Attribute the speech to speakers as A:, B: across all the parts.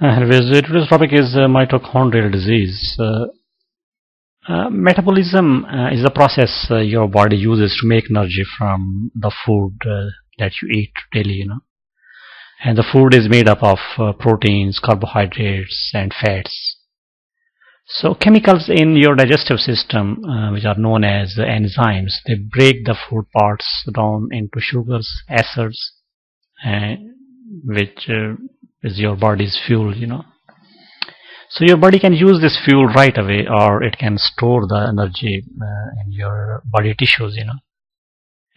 A: Uh, today's topic is uh, mitochondrial disease. Uh, uh, metabolism uh, is the process uh, your body uses to make energy from the food that you eat daily, you know. And the food is made up of proteins, carbohydrates, and fats. So chemicals in your digestive system, which are known as enzymes, they break the food parts down into sugars, acids, which is your body's fuel, you know. So your body can use this fuel right away or it can store the energy uh, in your body tissues, you know.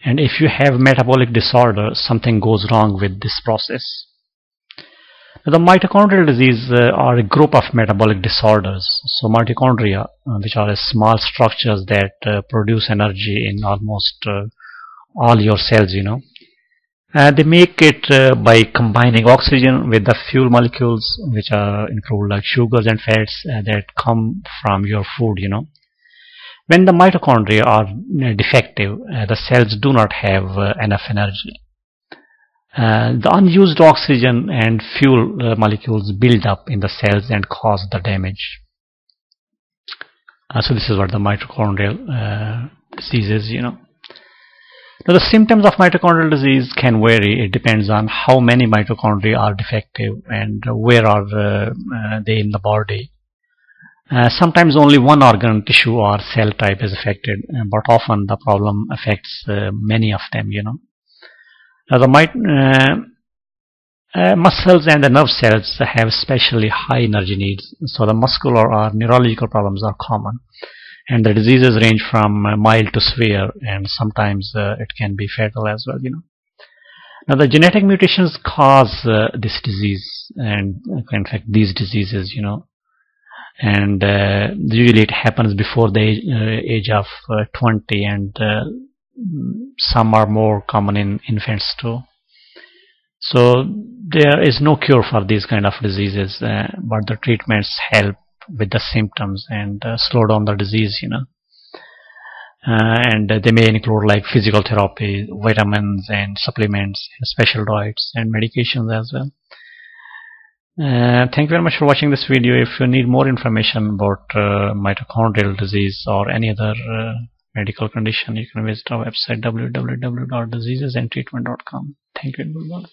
A: And if you have metabolic disorder, something goes wrong with this process. now, The mitochondrial disease uh, are a group of metabolic disorders. So mitochondria, uh, which are small structures that uh, produce energy in almost uh, all your cells, you know. Uh, they make it uh, by combining oxygen with the fuel molecules which are include like sugars and fats uh, that come from your food you know. When the mitochondria are uh, defective uh, the cells do not have enough energy. The unused oxygen and fuel molecules build up in the cells and cause the damage. So this is what the mitochondrial disease is you know now, the symptoms of mitochondrial disease can vary. It depends on how many mitochondria are defective and where are uh, uh, they in the body. Uh, sometimes only one organ, tissue or cell type is affected, uh, but often the problem affects uh, many of them, you know. Now, the mit uh, muscles and the nerve cells have especially high energy needs, so the muscular or neurological problems are common and the diseases range from uh, mild to severe and sometimes uh, it can be fatal as well you know. Now the genetic mutations cause uh, this disease and uh, in fact these diseases you know. And uh, usually it happens before the age, uh, age of 20 and some are more common in infants too. So there is no cure for these kind of diseases but the treatments help with the symptoms and uh, slow down the disease you know. Uh, and they may include like physical therapy vitamins and supplements special diets and medications as well. Uh, thank you very much for watching this video. If you need more information about uh, mitochondrial disease or any other medical condition you can visit our website www.diseasesandtreatment.com thank you and goodbye